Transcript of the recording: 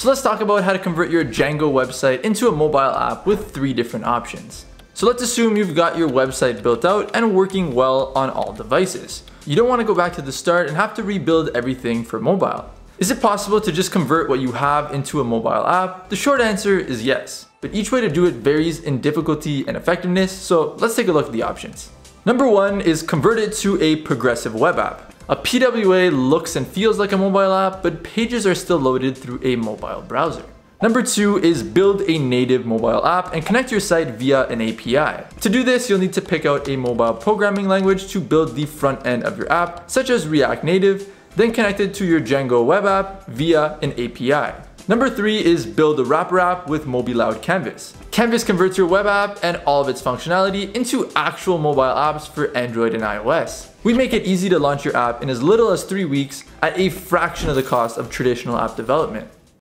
So let's talk about how to convert your Django website into a mobile app with three different options. So let's assume you've got your website built out and working well on all devices. You don't want to go back to the start and have to rebuild everything for mobile. Is it possible to just convert what you have into a mobile app? The short answer is yes, but each way to do it varies in difficulty and effectiveness, so let's take a look at the options. Number one is convert it to a progressive web app. A PWA looks and feels like a mobile app, but pages are still loaded through a mobile browser. Number two is build a native mobile app and connect your site via an API. To do this, you'll need to pick out a mobile programming language to build the front end of your app, such as React Native, then connect it to your Django web app via an API. Number three is build a wrapper app with Mobiloud Canvas. Canvas converts your web app and all of its functionality into actual mobile apps for Android and iOS. We make it easy to launch your app in as little as three weeks at a fraction of the cost of traditional app development.